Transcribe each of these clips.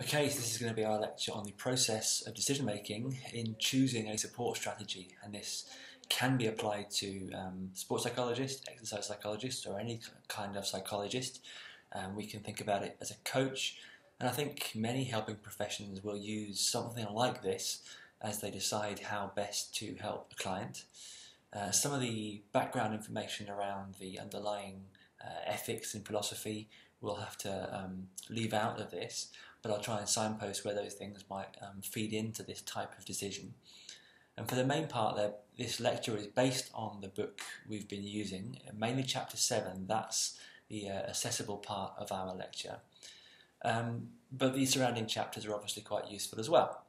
Okay, so this is going to be our lecture on the process of decision making in choosing a support strategy, and this can be applied to um, sports psychologists, exercise psychologists, or any kind of psychologist. Um, we can think about it as a coach, and I think many helping professions will use something like this as they decide how best to help a client. Uh, some of the background information around the underlying uh, ethics and philosophy we'll have to um, leave out of this, but I'll try and signpost where those things might um, feed into this type of decision. And for the main part there, this lecture is based on the book we've been using, mainly chapter 7, that's the uh, accessible part of our lecture. Um, but the surrounding chapters are obviously quite useful as well.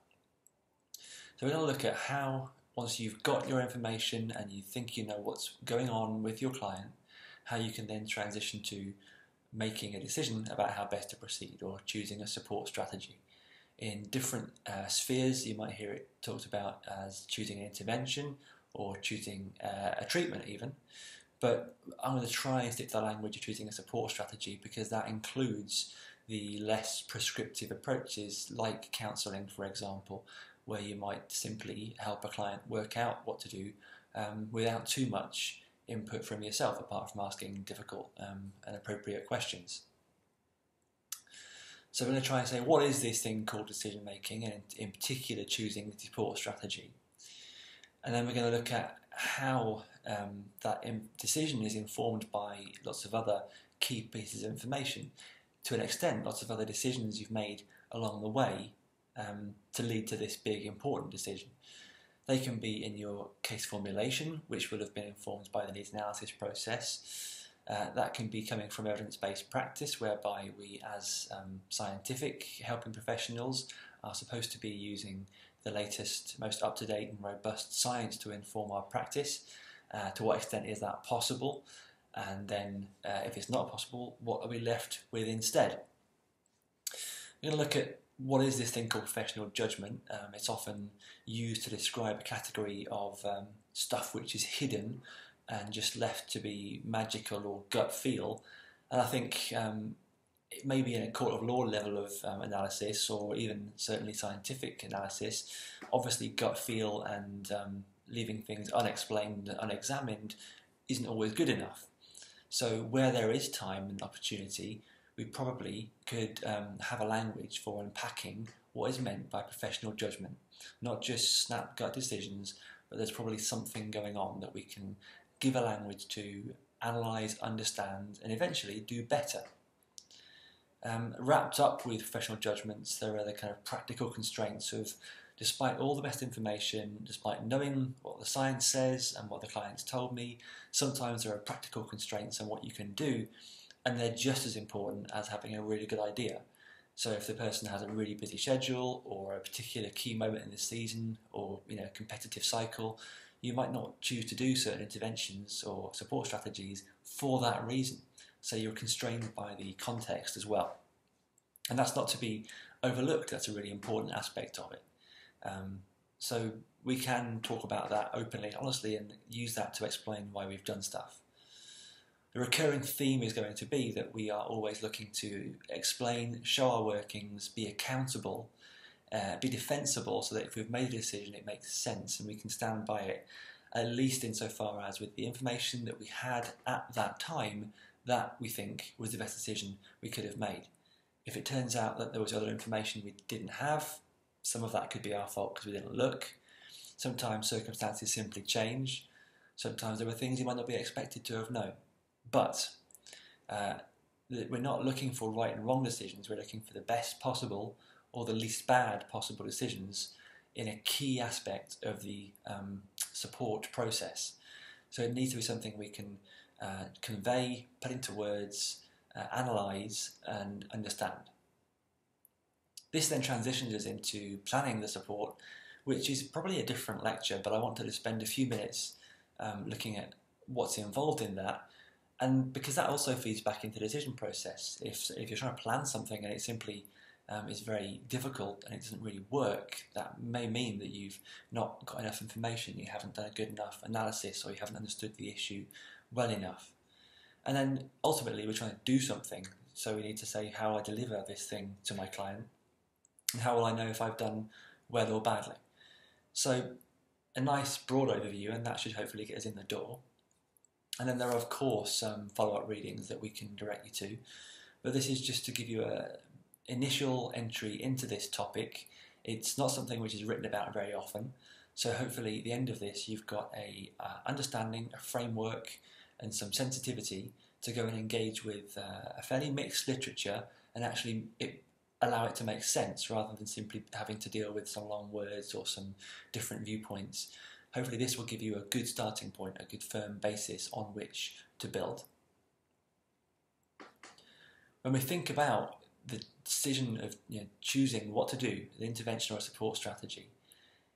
So we're going to look at how, once you've got your information and you think you know what's going on with your client, how you can then transition to making a decision about how best to proceed or choosing a support strategy. In different uh, spheres, you might hear it talked about as choosing an intervention or choosing uh, a treatment, even. But I'm going to try and stick to the language of choosing a support strategy because that includes the less prescriptive approaches, like counselling, for example, where you might simply help a client work out what to do um, without too much input from yourself apart from asking difficult um, and appropriate questions. So I'm going to try and say what is this thing called decision making and in particular choosing the support strategy. And then we're going to look at how um, that decision is informed by lots of other key pieces of information. To an extent, lots of other decisions you've made along the way um, to lead to this big important decision. They can be in your case formulation, which will have been informed by the needs analysis process. Uh, that can be coming from evidence based practice, whereby we, as um, scientific helping professionals, are supposed to be using the latest, most up to date, and robust science to inform our practice. Uh, to what extent is that possible? And then, uh, if it's not possible, what are we left with instead? We're going to look at what is this thing called professional judgment? Um, it's often used to describe a category of um, stuff which is hidden and just left to be magical or gut feel. And I think um, it may be in a court of law level of um, analysis or even certainly scientific analysis. Obviously, gut feel and um, leaving things unexplained and unexamined isn't always good enough. So, where there is time and opportunity, we probably could um, have a language for unpacking what is meant by professional judgment, not just snap gut decisions, but there's probably something going on that we can give a language to analyze, understand, and eventually do better. Um, wrapped up with professional judgments, there are the kind of practical constraints of despite all the best information, despite knowing what the science says and what the clients told me, sometimes there are practical constraints on what you can do and they're just as important as having a really good idea. So if the person has a really busy schedule or a particular key moment in the season or you know competitive cycle, you might not choose to do certain interventions or support strategies for that reason. So you're constrained by the context as well. And that's not to be overlooked, that's a really important aspect of it. Um, so we can talk about that openly, honestly, and use that to explain why we've done stuff the recurring theme is going to be that we are always looking to explain, show our workings, be accountable, uh, be defensible, so that if we've made a decision, it makes sense and we can stand by it, at least insofar as with the information that we had at that time, that we think was the best decision we could have made. If it turns out that there was other information we didn't have, some of that could be our fault because we didn't look. Sometimes circumstances simply change. Sometimes there were things you might not be expected to have known. But uh, we're not looking for right and wrong decisions, we're looking for the best possible or the least bad possible decisions in a key aspect of the um, support process. So it needs to be something we can uh, convey, put into words, uh, analyse, and understand. This then transitions us into planning the support, which is probably a different lecture, but I wanted to spend a few minutes um, looking at what's involved in that and because that also feeds back into the decision process. If if you're trying to plan something and it simply um, is very difficult and it doesn't really work, that may mean that you've not got enough information, you haven't done a good enough analysis, or you haven't understood the issue well enough. And then ultimately, we're trying to do something, so we need to say how I deliver this thing to my client. And how will I know if I've done well or badly? So, a nice broad overview, and that should hopefully get us in the door. And then there are, of course, some follow up readings that we can direct you to. But this is just to give you a initial entry into this topic. It's not something which is written about very often. So hopefully, at the end of this, you've got a uh, understanding, a framework, and some sensitivity to go and engage with uh, a fairly mixed literature and actually it, allow it to make sense rather than simply having to deal with some long words or some different viewpoints. Hopefully, this will give you a good starting point, a good firm basis on which to build. When we think about the decision of you know, choosing what to do, the intervention or a support strategy,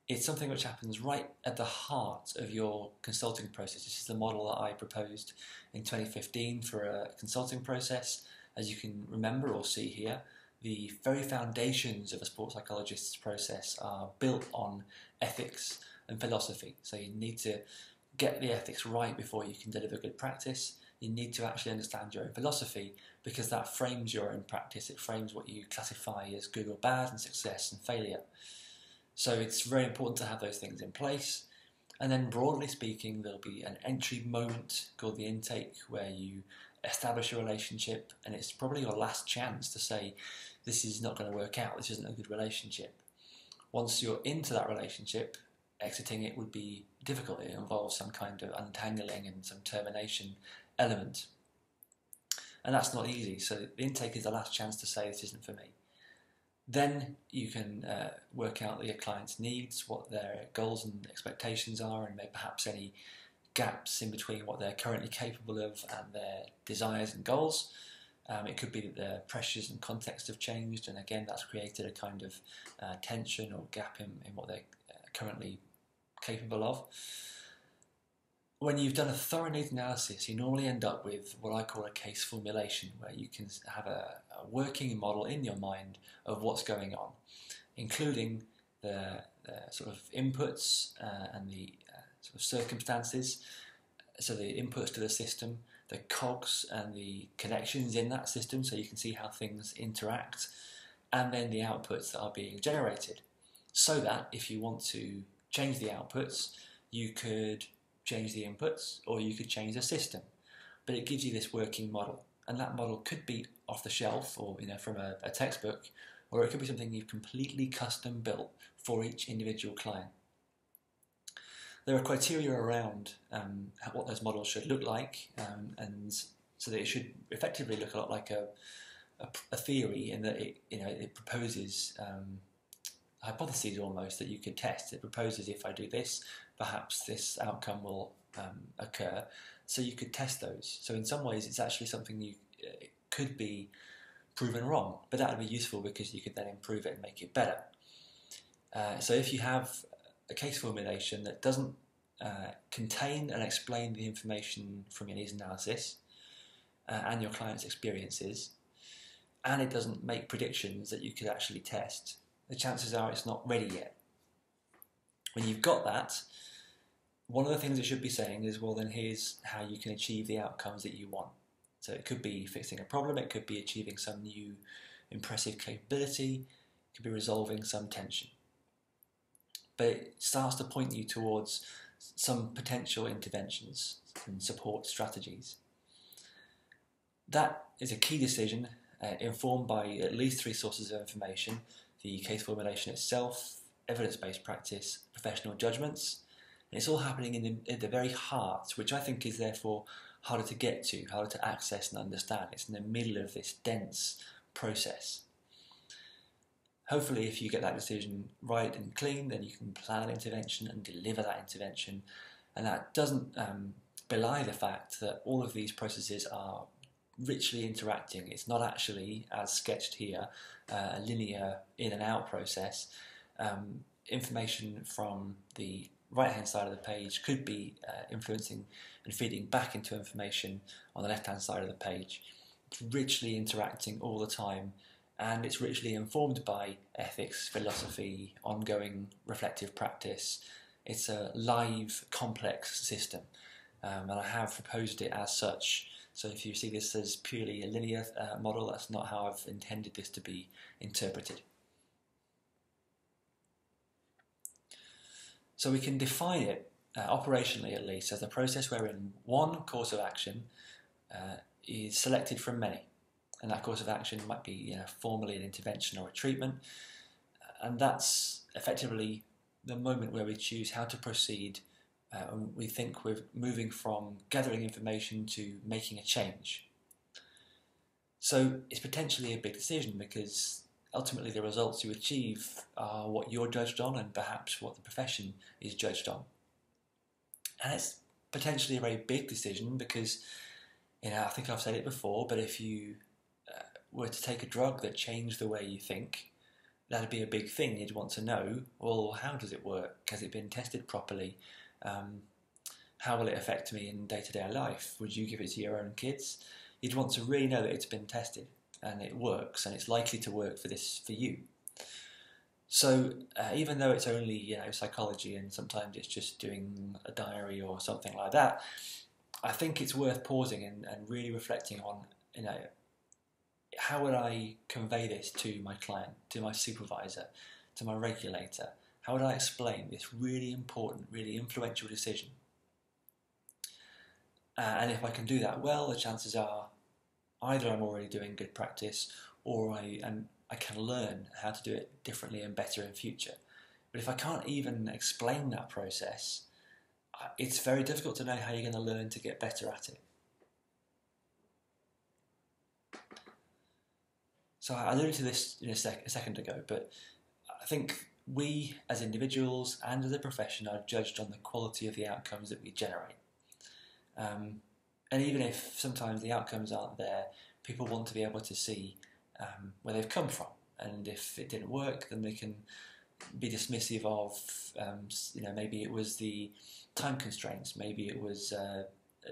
it's something which happens right at the heart of your consulting process. This is the model that I proposed in 2015 for a consulting process. As you can remember or see here, the very foundations of a sports psychologist's process are built on ethics and philosophy. So you need to get the ethics right before you can deliver good practice. You need to actually understand your own philosophy because that frames your own practice. It frames what you classify as good or bad and success and failure. So it's very important to have those things in place. And then, broadly speaking, there'll be an entry moment called the intake where you establish a relationship, and it's probably your last chance to say, This is not going to work out, this isn't a good relationship. Once you're into that relationship, exiting it would be difficult. It involves some kind of untangling and some termination element. And that's not easy. So, the intake is the last chance to say, This isn't for me. Then you can uh, work out your client's needs, what their goals and expectations are, and maybe perhaps any gaps in between what they're currently capable of and their desires and goals. Um, it could be that their pressures and context have changed, and again, that's created a kind of uh, tension or gap in, in what they're uh, currently capable of when you've done a thorough analysis, you normally end up with what I call a case formulation, where you can have a, a working model in your mind of what's going on, including the, the sort of inputs uh, and the uh, sort of circumstances, so the inputs to the system, the cogs and the connections in that system, so you can see how things interact, and then the outputs that are being generated. So that if you want to change the outputs, you could change the inputs or you could change the system. But it gives you this working model. And that model could be off the shelf or you know from a, a textbook, or it could be something you've completely custom built for each individual client. There are criteria around um, what those models should look like, um, and so that it should effectively look a lot like a, a, a theory in that it you know it proposes um, hypotheses almost that you could test. It proposes if I do this, perhaps this outcome will um, occur. So you could test those. So in some ways, it's actually something you could be proven wrong, but that would be useful because you could then improve it and make it better. Uh, so if you have a case formulation that doesn't uh, contain and explain the information from your needs analysis uh, and your client's experiences, and it doesn't make predictions that you could actually test, the chances are it's not ready yet. When you've got that, one of the things it should be saying is, well, then here's how you can achieve the outcomes that you want. So it could be fixing a problem, it could be achieving some new impressive capability, it could be resolving some tension. But it starts to point you towards some potential interventions and support strategies. That is a key decision uh, informed by at least three sources of information the case formulation itself, evidence based practice, professional judgments, and it's all happening in the, in the very heart, which I think is therefore harder to get to, harder to access and understand. It's in the middle of this dense process. Hopefully, if you get that decision right and clean, then you can plan intervention and deliver that intervention. And that doesn't um, belie the fact that all of these processes are richly interacting. It's not actually, as sketched here, uh, a linear in and out process. Um, information from the right hand side of the page could be uh, influencing and feeding back into information on the left hand side of the page. It's richly interacting all the time and it's richly informed by ethics, philosophy, ongoing reflective practice. It's a live, complex system, um, and I have proposed it as such. So if you see this as purely a linear uh, model, that's not how I've intended this to be interpreted. So we can define it, uh, operationally at least, as a process wherein one course of action uh, is selected from many. And that course of action might be you know, formally an intervention or a treatment. And that's effectively the moment where we choose how to proceed uh, we think we're moving from gathering information to making a change. So it's potentially a big decision because ultimately the results you achieve are what you're judged on and perhaps what the profession is judged on. And it's potentially a very big decision because, you know, I think I've said it before, but if you uh, were to take a drug that changed the way you think, that'd be a big thing. You'd want to know, well, how does it work? Has it been tested properly? Um, how will it affect me in day to day life? Would you give it to your own kids? You'd want to really know that it's been tested and it works and it's likely to work for this for you. So uh, even though it's only you know psychology and sometimes it's just doing a diary or something like that, I think it's worth pausing and, and really reflecting on you know how would I convey this to my client, to my supervisor, to my regulator? How would I explain this really important, really influential decision? Uh, and if I can do that well, the chances are either I'm already doing good practice or I am I can learn how to do it differently and better in future. But if I can't even explain that process, it's very difficult to know how you're going to learn to get better at it. So I alluded to this in a, sec- a second ago, but I think we as individuals and as a profession are judged on the quality of the outcomes that we generate. Um, and even if sometimes the outcomes aren't there, people want to be able to see um, where they've come from. And if it didn't work, then they can be dismissive of, um, you know, maybe it was the time constraints, maybe it was uh,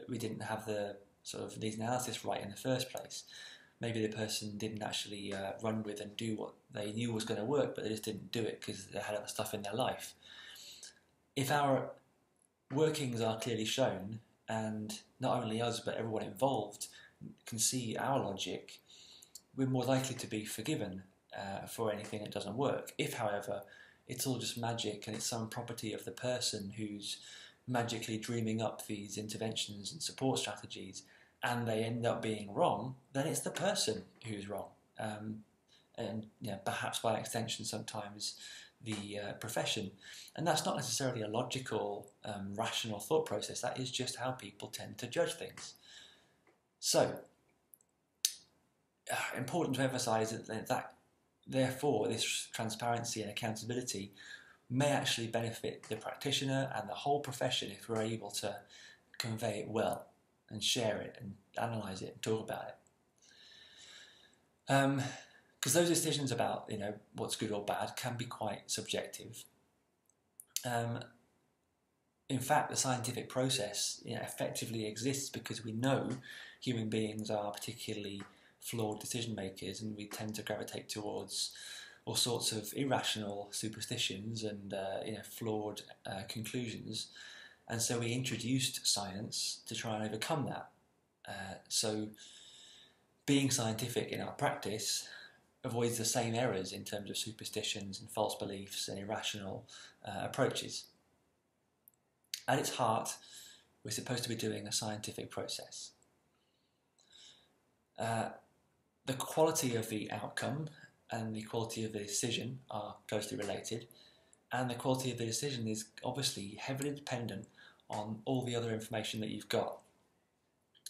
we didn't have the sort of these analysis right in the first place. Maybe the person didn't actually uh, run with and do what they knew was going to work, but they just didn't do it because they had other stuff in their life. If our workings are clearly shown, and not only us but everyone involved can see our logic, we're more likely to be forgiven uh, for anything that doesn't work. If, however, it's all just magic and it's some property of the person who's magically dreaming up these interventions and support strategies and they end up being wrong, then it's the person who's wrong. Um, and you know, perhaps by extension, sometimes the uh, profession. And that's not necessarily a logical, um, rational thought process, that is just how people tend to judge things. So, uh, important to emphasize that, that therefore this transparency and accountability may actually benefit the practitioner and the whole profession if we're able to convey it well and share it and analyze it and talk about it. Um, because those decisions about you know what's good or bad can be quite subjective. Um, in fact, the scientific process you know, effectively exists because we know human beings are particularly flawed decision makers, and we tend to gravitate towards all sorts of irrational superstitions and uh, you know flawed uh, conclusions. And so we introduced science to try and overcome that. Uh, so, being scientific in our practice avoids the same errors in terms of superstitions and false beliefs and irrational uh, approaches. At its heart, we're supposed to be doing a scientific process. Uh, the quality of the outcome and the quality of the decision are closely related, and the quality of the decision is obviously heavily dependent on all the other information that you've got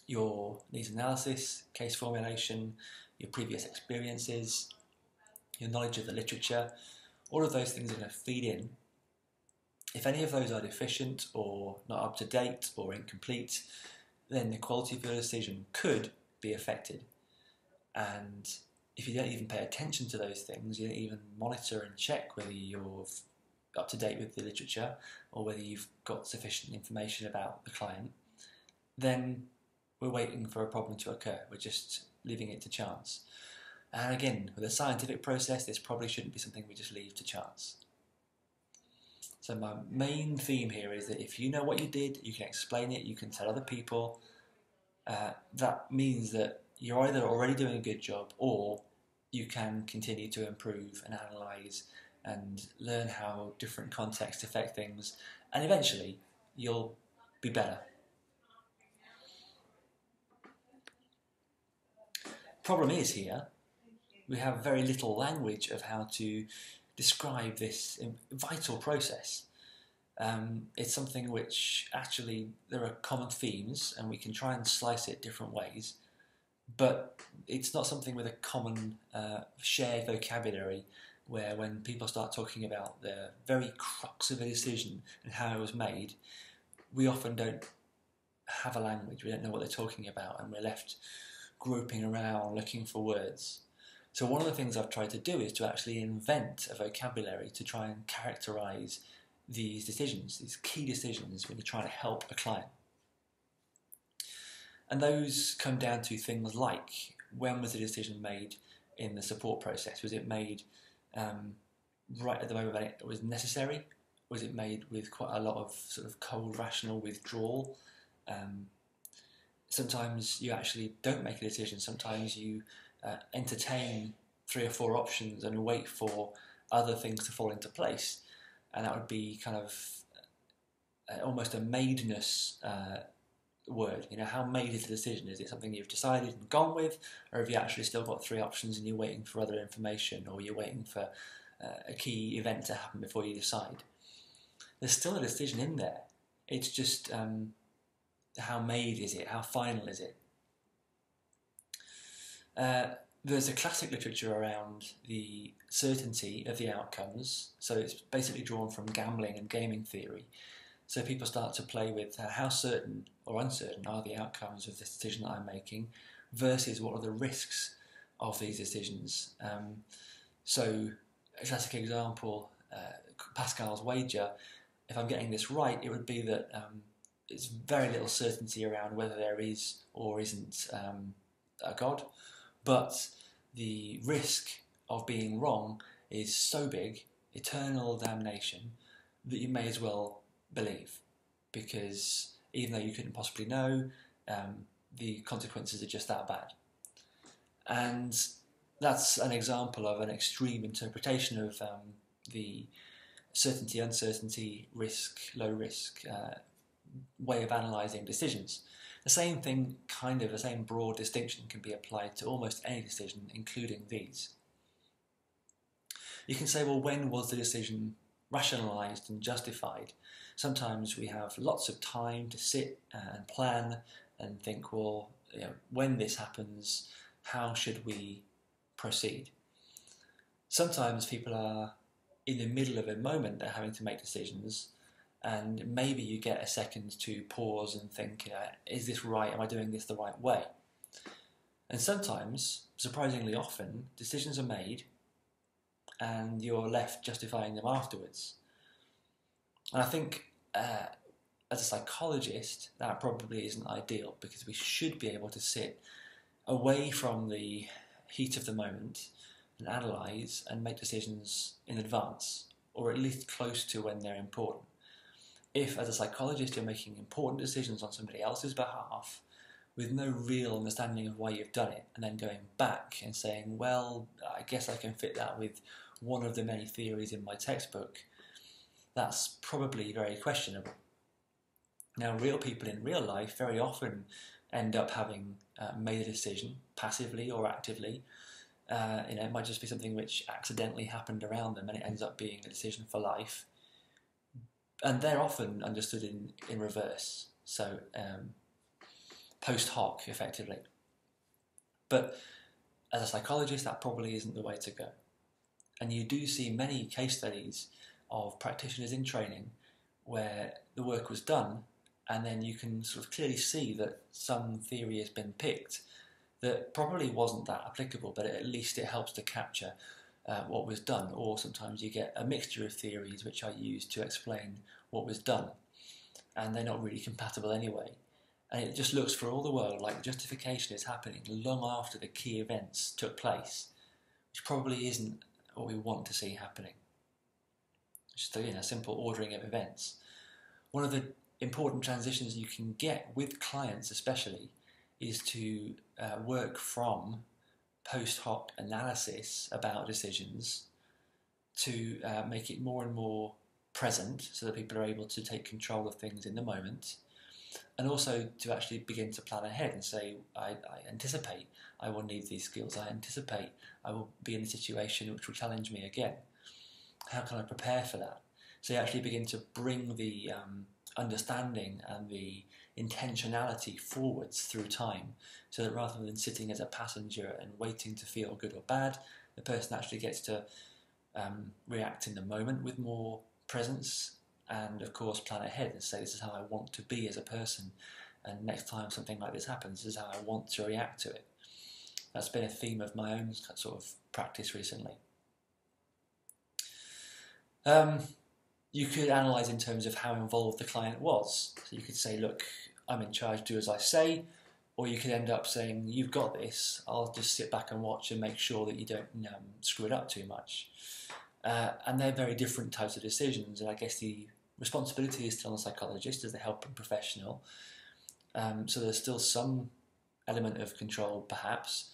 your needs analysis, case formulation, your previous experiences, your knowledge of the literature, all of those things are going to feed in. If any of those are deficient or not up to date or incomplete, then the quality of your decision could be affected. And if you don't even pay attention to those things, you don't even monitor and check whether you're up to date with the literature or whether you've got sufficient information about the client, then we're waiting for a problem to occur. We're just leaving it to chance. And again, with a scientific process, this probably shouldn't be something we just leave to chance. So my main theme here is that if you know what you did, you can explain it, you can tell other people. Uh, that means that you're either already doing a good job or you can continue to improve and analyse and learn how different contexts affect things, and eventually you'll be better. Problem is here, we have very little language of how to describe this vital process. Um, it's something which actually there are common themes, and we can try and slice it different ways, but it's not something with a common uh, shared vocabulary where when people start talking about the very crux of a decision and how it was made, we often don't have a language, we don't know what they're talking about, and we're left groping around looking for words. So, one of the things I've tried to do is to actually invent a vocabulary to try and characterize these decisions, these key decisions when you're trying to help a client. And those come down to things like when was the decision made in the support process? Was it made um, right at the moment when it was necessary? Was it made with quite a lot of sort of cold, rational withdrawal? Um, sometimes you actually don't make a decision. Sometimes you uh, entertain three or four options and wait for other things to fall into place. And that would be kind of uh, almost a madeness uh, word. You know, how made is the decision? Is it something you've decided and gone with, or have you actually still got three options and you're waiting for other information, or you're waiting for uh, a key event to happen before you decide? There's still a decision in there. It's just um, how made is it? How final is it? Uh, there's a classic literature around the certainty of the outcomes. So it's basically drawn from gambling and gaming theory. So people start to play with uh, how certain or uncertain are the outcomes of this decision that I'm making versus what are the risks of these decisions. Um, so a classic example, uh, Pascal's wager, if I'm getting this right, it would be that um, it's very little certainty around whether there is or isn't um, a God, but the risk of being wrong is so big, eternal damnation, that you may as well believe, because even though you couldn't possibly know, um, the consequences are just that bad. And that's an example of an extreme interpretation of um, the certainty, uncertainty, risk, low risk uh, way of analysing decisions. The same thing, kind of, the same broad distinction can be applied to almost any decision, including these. You can say, well, when was the decision rationalised and justified? Sometimes we have lots of time to sit and plan and think, well, you know, when this happens, how should we proceed? Sometimes people are in the middle of a moment, they're having to make decisions, and maybe you get a second to pause and think, uh, is this right? Am I doing this the right way? And sometimes, surprisingly often, decisions are made and you're left justifying them afterwards. And I think uh, as a psychologist, that probably isn't ideal because we should be able to sit away from the heat of the moment and analyse and make decisions in advance, or at least close to when they're important. If, as a psychologist, you're making important decisions on somebody else's behalf with no real understanding of why you've done it, and then going back and saying, well, I guess I can fit that with one of the many theories in my textbook, that's probably very questionable. Now, real people in real life very often end up having uh, made a decision, passively or actively. Uh, you know, it might just be something which accidentally happened around them and it ends up being a decision for life and they're often understood in, in reverse, so um, post hoc, effectively. But as a psychologist, that probably isn't the way to go. And you do see many case studies of practitioners in training where the work was done, and then you can sort of clearly see that some theory has been picked that probably wasn't that applicable, but at least it helps to capture uh, what was done, or sometimes you get a mixture of theories which are used to explain what was done, and they're not really compatible anyway. And it just looks for all the world like justification is happening long after the key events took place, which probably isn't what we want to see happening. Just a you know, simple ordering of events. One of the important transitions you can get with clients, especially, is to uh, work from post hoc analysis about decisions to uh, make it more and more present so that people are able to take control of things in the moment and also to actually begin to plan ahead and say, I, I, anticipate I will need these skills. I anticipate I will be in a situation which will challenge me again. How can I prepare for that? So you actually begin to bring the um, understanding and the intentionality forwards through time so that rather than sitting as a passenger and waiting to feel good or bad, the person actually gets to um, react in the moment with more presence and of course plan ahead and say this is how I want to be as a person and next time something like this happens this is how I want to react to it. That's been a theme of my own sort of practice recently. Um, you could analyse in terms of how involved the client was. So you could say, look, I'm in charge, do as I say, or you could end up saying, you've got this, I'll just sit back and watch and make sure that you don't um, screw it up too much. Uh, and they're very different types of decisions, and I guess the responsibility is still on the psychologist as the helping professional. Um, so there's still some element of control, perhaps,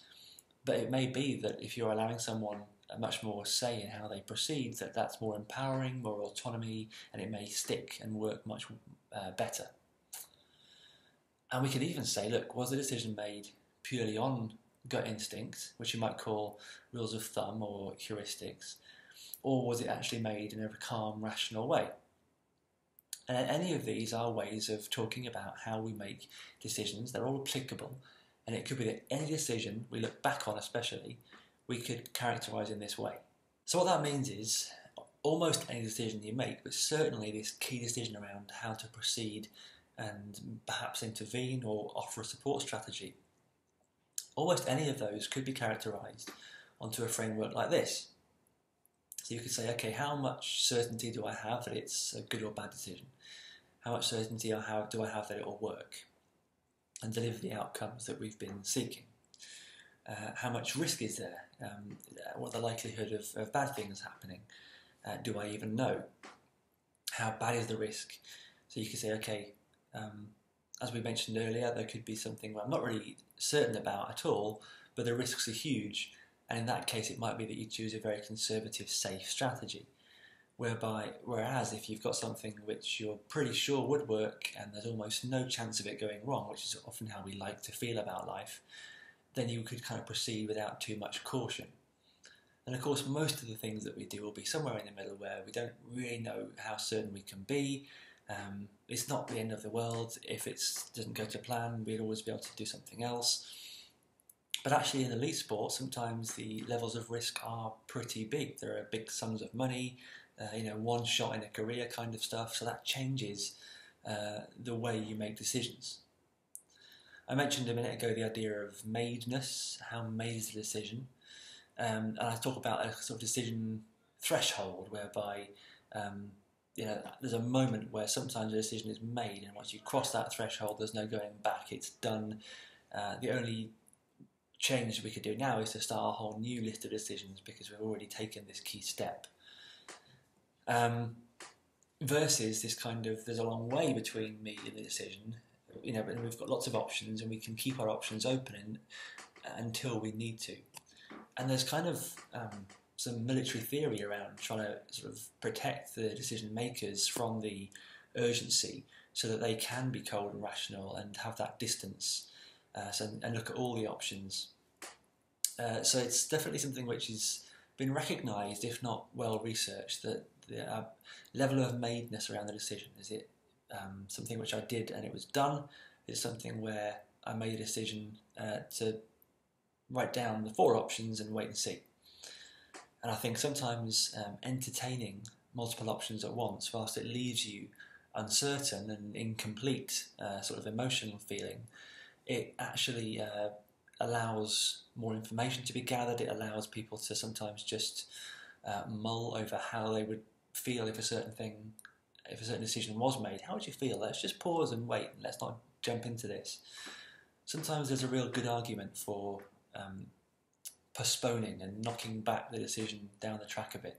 but it may be that if you're allowing someone much more say in how they proceed, that that's more empowering, more autonomy, and it may stick and work much uh, better. And we could even say, look, was the decision made purely on gut instinct, which you might call rules of thumb or heuristics, or was it actually made in a calm, rational way? And any of these are ways of talking about how we make decisions. They're all applicable, and it could be that any decision we look back on, especially, we could characterize in this way. So, what that means is almost any decision you make, but certainly this key decision around how to proceed and perhaps intervene or offer a support strategy, almost any of those could be characterized onto a framework like this. So you could say, okay, how much certainty do I have that it's a good or bad decision? How much certainty do I have that it will work and deliver the outcomes that we've been seeking? Uh, how much risk is there? Um, what the likelihood of, of bad things happening? Uh, do I even know? How bad is the risk? So you could say, okay, um, as we mentioned earlier, there could be something I'm not really certain about at all, but the risks are huge. And in that case, it might be that you choose a very conservative, safe strategy. Whereby, whereas if you've got something which you're pretty sure would work and there's almost no chance of it going wrong, which is often how we like to feel about life, then you could kind of proceed without too much caution. And of course, most of the things that we do will be somewhere in the middle where we don't really know how certain we can be. Um, it's not the end of the world. If it doesn't go to plan, we'll always be able to do something else. But actually, in elite sport, sometimes the levels of risk are pretty big. There are big sums of money, uh, you know, one shot in a career kind of stuff. So that changes uh, the way you make decisions. I mentioned a minute ago the idea of madeness, how made is the decision, um, and I talk about a sort of decision threshold whereby um, you know there's a moment where sometimes a decision is made, and once you cross that threshold, there's no going back. It's done. Uh, the only change we could do now is to start a whole new list of decisions because we've already taken this key step. Um, versus this kind of there's a long way between me and the decision you know, we've got lots of options and we can keep our options open in, until we need to. And there's kind of um, some military theory around trying to sort of protect the decision makers from the urgency so that they can be cold and rational and have that distance uh, so, and look at all the options. Uh, so it's definitely something which has been recognised, if not well researched, that the uh, level of madeness around the decision is it um, something which I did and it was done. It's something where I made a decision uh, to write down the four options and wait and see. And I think sometimes um, entertaining multiple options at once, whilst it leaves you uncertain and incomplete uh, sort of emotional feeling, it actually uh, allows more information to be gathered. It allows people to sometimes just uh, mull over how they would feel if a certain thing if a certain decision was made, how would you feel? Let's just pause and wait. And let's not jump into this. Sometimes there's a real good argument for um, postponing and knocking back the decision down the track a bit.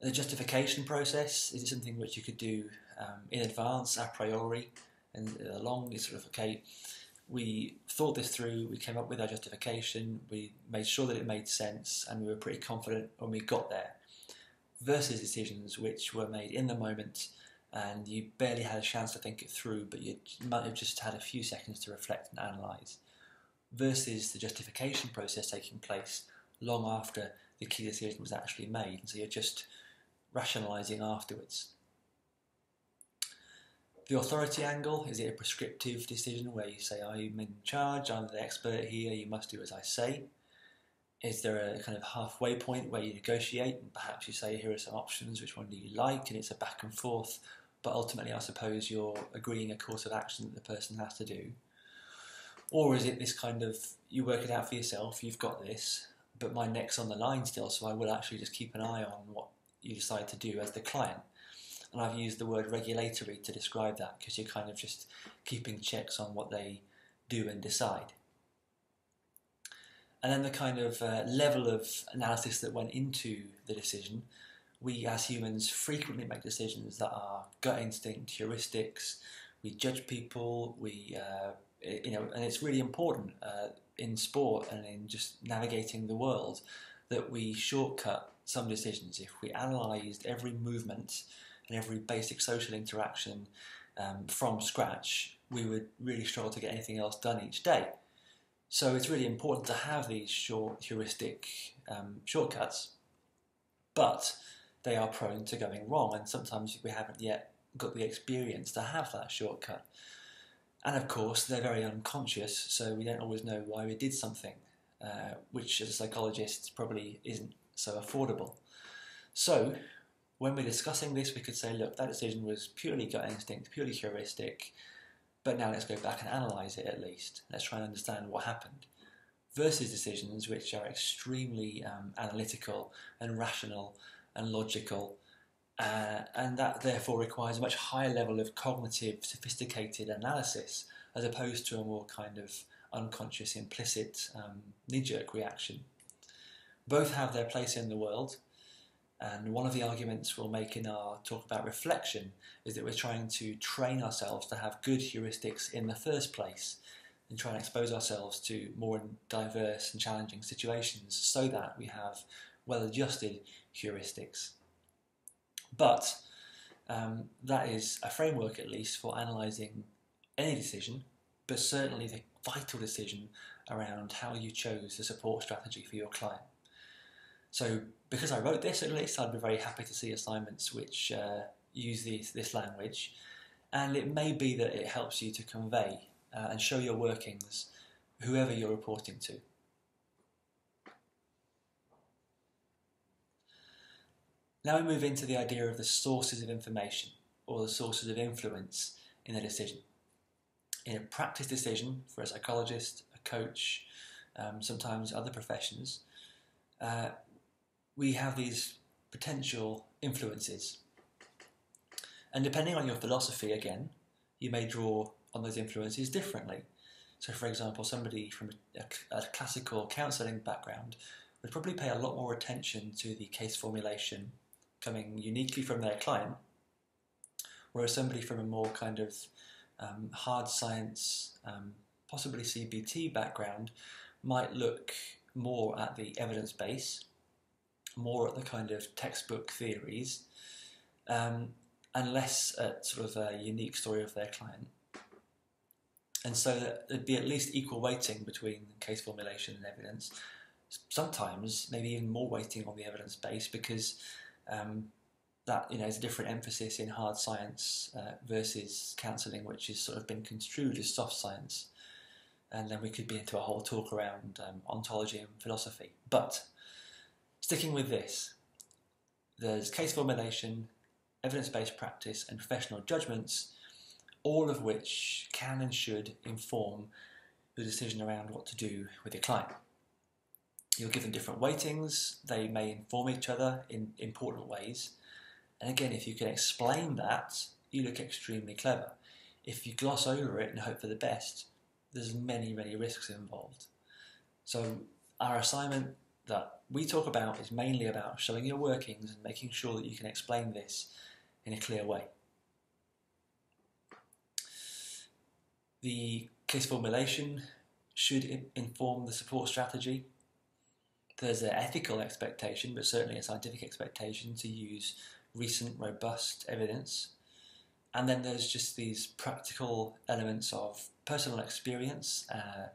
The justification process is it something which you could do um, in advance, a priori, and along is sort of okay. we thought this through, we came up with our justification, we made sure that it made sense, and we were pretty confident when we got there. Versus decisions which were made in the moment and you barely had a chance to think it through, but you might have just had a few seconds to reflect and analyse. Versus the justification process taking place long after the key decision was actually made, and so you're just rationalising afterwards. The authority angle is it a prescriptive decision where you say, I'm in charge, I'm the expert here, you must do as I say? Is there a kind of halfway point where you negotiate and perhaps you say, here are some options, which one do you like? And it's a back and forth, but ultimately, I suppose you're agreeing a course of action that the person has to do. Or is it this kind of you work it out for yourself, you've got this, but my neck's on the line still, so I will actually just keep an eye on what you decide to do as the client. And I've used the word regulatory to describe that because you're kind of just keeping checks on what they do and decide. And then the kind of uh, level of analysis that went into the decision. We as humans frequently make decisions that are gut instinct, heuristics. We judge people. We, uh, you know, and it's really important uh, in sport and in just navigating the world that we shortcut some decisions. If we analysed every movement and every basic social interaction um, from scratch, we would really struggle to get anything else done each day. So it's really important to have these short heuristic um, shortcuts, but they are prone to going wrong, and sometimes we haven't yet got the experience to have that shortcut. And of course, they're very unconscious, so we don't always know why we did something, uh, which as a psychologist probably isn't so affordable. So, when we're discussing this, we could say, look, that decision was purely gut instinct, purely heuristic, but now let's go back and analyse it at least. Let's try and understand what happened. Versus decisions which are extremely um, analytical and rational and logical, uh, and that therefore requires a much higher level of cognitive, sophisticated analysis as opposed to a more kind of unconscious, implicit um, knee jerk reaction. Both have their place in the world, and one of the arguments we'll make in our talk about reflection is that we're trying to train ourselves to have good heuristics in the first place and try and expose ourselves to more diverse and challenging situations so that we have well adjusted heuristics. But um, that is a framework, at least, for analysing any decision, but certainly the vital decision around how you chose the support strategy for your client. So because I wrote this at least, I'd be very happy to see assignments which uh, use this, this language. And it may be that it helps you to convey uh, and show your workings whoever you're reporting to. Now we move into the idea of the sources of information or the sources of influence in a decision. In a practice decision for a psychologist, a coach, um, sometimes other professions, uh, we have these potential influences. And depending on your philosophy, again, you may draw on those influences differently. So, for example, somebody from a, a classical counselling background would probably pay a lot more attention to the case formulation coming uniquely from their client, whereas somebody from a more kind of um, hard science, um, possibly CBT background, might look more at the evidence base more at the kind of textbook theories um, and less at sort of a unique story of their client. And so that there'd be at least equal weighting between case formulation and evidence. Sometimes maybe even more weighting on the evidence base because um, that you know is a different emphasis in hard science uh, versus counselling, which has sort of been construed as soft science. And then we could be into a whole talk around um, ontology and philosophy. But Sticking with this, there's case formulation, evidence based practice, and professional judgments, all of which can and should inform the decision around what to do with your client. You'll give them different weightings, they may inform each other in important ways. And again, if you can explain that, you look extremely clever. If you gloss over it and hope for the best, there's many, many risks involved. So, our assignment that we talk about is mainly about showing your workings and making sure that you can explain this in a clear way. The case formulation should inform the support strategy. There's an ethical expectation, but certainly a scientific expectation to use recent, robust evidence. And then there's just these practical elements of personal experience uh,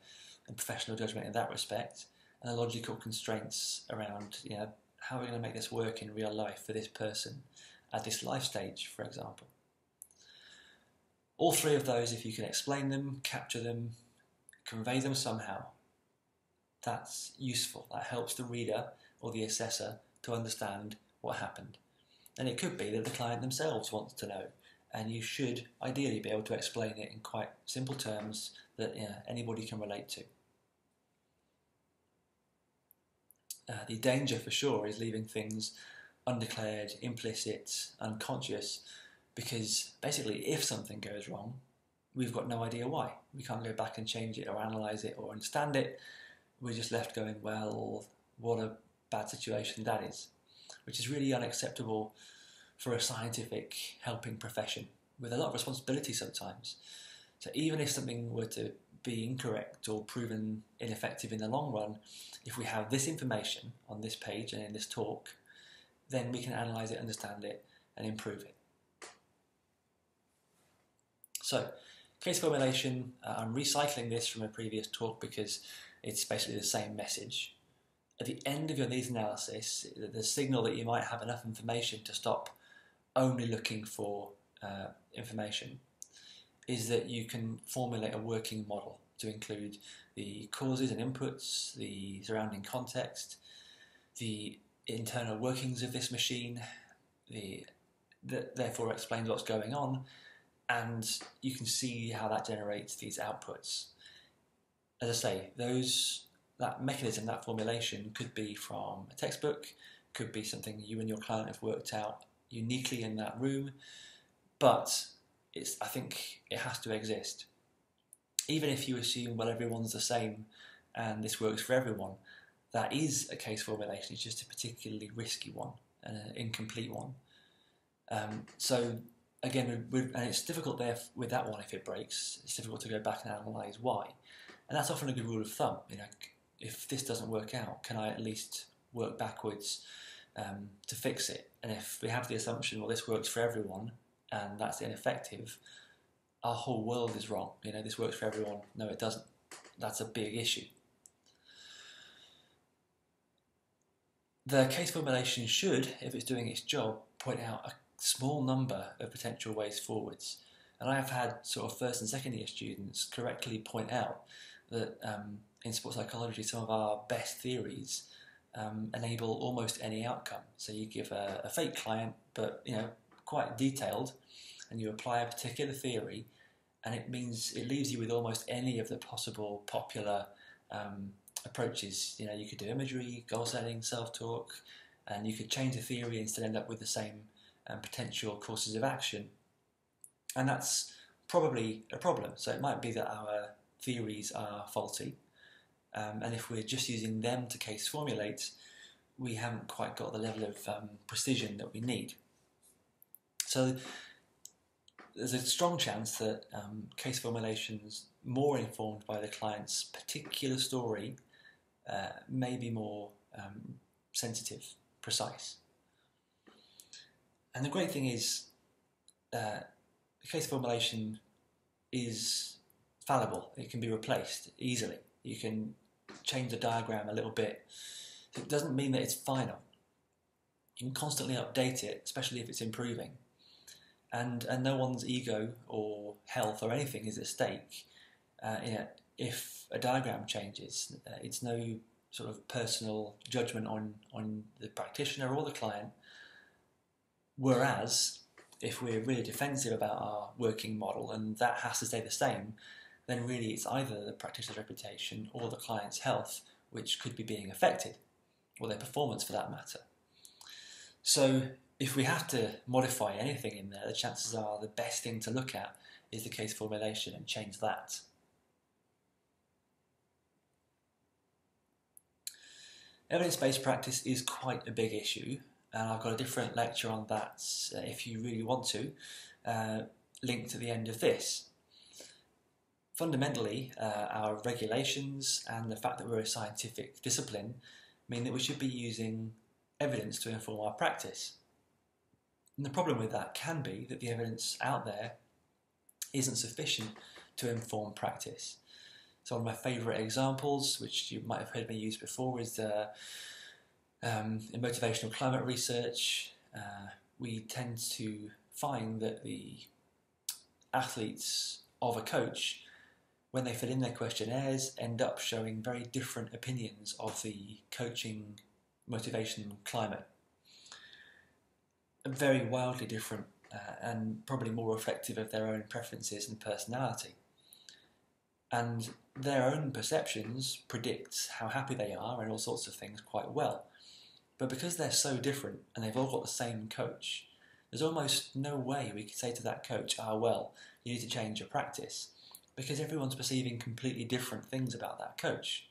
and professional judgment in that respect, and the logical constraints around you know, how are we going to make this work in real life for this person at this life stage, for example. All three of those, if you can explain them, capture them, convey them somehow, that's useful. That helps the reader or the assessor to understand what happened. And it could be that the client themselves wants to know, and you should ideally be able to explain it in quite simple terms that you know, anybody can relate to. Uh, the danger for sure is leaving things undeclared, implicit, unconscious, because basically, if something goes wrong, we've got no idea why. We can't go back and change it or analyze it or understand it. We're just left going, well, what a bad situation that is, which is really unacceptable for a scientific helping profession with a lot of responsibility sometimes. So even if something were to be incorrect or proven ineffective in the long run, if we have this information on this page and in this talk, then we can analyze it, understand it, and improve it. So, case formulation, uh, I'm recycling this from a previous talk because it's basically the same message. At the end of your needs analysis, the signal that you might have enough information to stop only looking for uh, information is that you can formulate a working model to include the causes and inputs, the surrounding context, the internal workings of this machine, the, that therefore explains what's going on, and you can see how that generates these outputs. As I say, those that mechanism, that formulation could be from a textbook, could be something you and your client have worked out uniquely in that room, but it's I think it has to exist. Even if you assume well everyone's the same and this works for everyone, that is a case formulation. It's just a particularly risky one, and an incomplete one. Um, so again, and it's difficult there with that one if it breaks. It's difficult to go back and analyse why, and that's often a good rule of thumb. You know, if this doesn't work out, can I at least work backwards um, to fix it? And if we have the assumption, well, this works for everyone, and that's ineffective, our whole world is wrong. You know, this works for everyone. No, it doesn't. That's a big issue. The case formulation should, if it's doing its job, point out a small number of potential ways forwards. And I have had sort of first and second year students correctly point out that um, in sports psychology, some of our best theories um, enable almost any outcome. So you give a, a, fake client, but you know, quite detailed, and you apply a particular theory, and it means it leaves you with almost any of the possible popular um, approaches. You know, you could do imagery, goal setting, self-talk, and you could change the theory and still end up with the same um, potential courses of action. And that's probably a problem. So it might be that our theories are faulty, um, and if we're just using them to case formulate, we haven't quite got the level of um, precision that we need. So there's a strong chance that um, case formulations more informed by the client's particular story uh, may be more um, sensitive, precise. And the great thing is, uh, the case formulation is fallible. It can be replaced easily. You can change the diagram a little bit. It doesn't mean that it's final. You can constantly update it, especially if it's improving. And, and no one's ego or health or anything is at stake. Uh, if a diagram changes, uh, it's no sort of personal judgment on, on the practitioner or the client. Whereas, if we're really defensive about our working model and that has to stay the same, then really it's either the practitioner's reputation or the client's health which could be being affected, or their performance for that matter. So, if we have to modify anything in there, the chances are the best thing to look at is the case formulation and change that. Evidence-based practice is quite a big issue, and I've got a different lecture on that uh, if you really want to, uh, linked at the end of this. fundamentally, uh, our regulations and the fact that we're a scientific discipline mean that we should be using evidence to inform our practice. And the problem with that can be that the evidence out there isn't sufficient to inform practice. So, one of my favourite examples, which you might have heard me use before, is uh, um, in motivational climate research. Uh, we tend to find that the athletes of a coach, when they fill in their questionnaires, end up showing very different opinions of the coaching motivation climate. Very wildly different uh, and probably more reflective of their own preferences and personality. And their own perceptions predict how happy they are and all sorts of things quite well. But because they're so different and they've all got the same coach, there's almost no way we could say to that coach, ah, well, you need to change your practice because everyone's perceiving completely different things about that coach.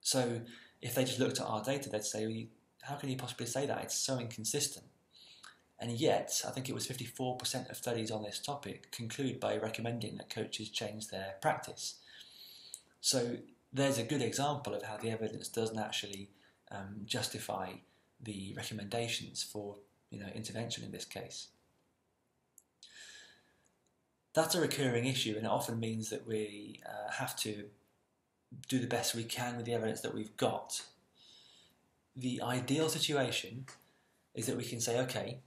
So if they just looked at our data, they'd say, well, how can you possibly say that? It's so inconsistent. And yet, I think it was 54% of studies on this topic conclude by recommending that coaches change their practice. So there's a good example of how the evidence doesn't actually um, justify the recommendations for you know, intervention in this case. That's a recurring issue, and it often means that we uh, have to do the best we can with the evidence that we've got. The ideal situation is that we can say, okay,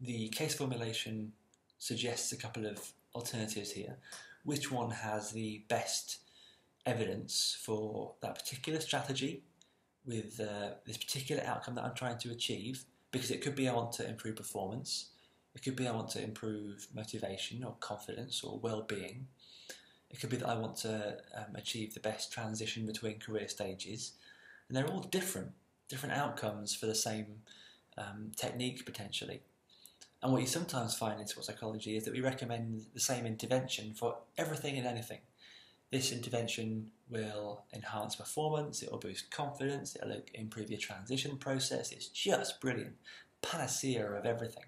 the case formulation suggests a couple of alternatives here. Which one has the best evidence for that particular strategy with uh, this particular outcome that I'm trying to achieve? Because it could be I want to improve performance, it could be I want to improve motivation or confidence or well being. It could be that I want to um, achieve the best transition between career stages. And they're all different, different outcomes for the same um, technique potentially. And what you sometimes find in sports psychology is that we recommend the same intervention for everything and anything. This intervention will enhance performance, it will boost confidence, it will improve your transition process. It's just brilliant. Panacea of everything.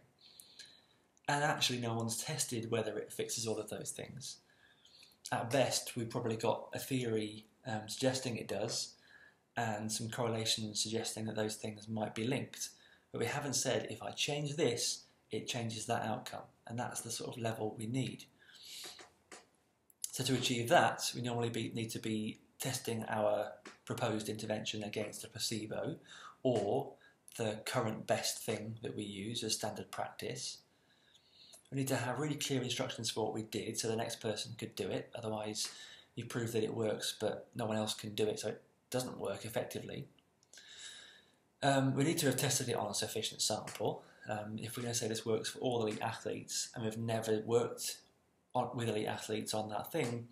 And actually, no one's tested whether it fixes all of those things. At best, we've probably got a theory um, suggesting it does, and some correlations suggesting that those things might be linked. But we haven't said if I change this, it changes that outcome. And that's the sort of level we need. So to achieve that, we normally be, need to be testing our proposed intervention against a placebo or the current best thing that we use as standard practice. We need to have really clear instructions for what we did so the next person could do it. Otherwise, you prove that it works, but no one else can do it, so it doesn't work effectively. Um, we need to have tested it on a sufficient sample. Um, if we're going to say this works for all elite athletes and we've never worked on, with elite athletes on that thing,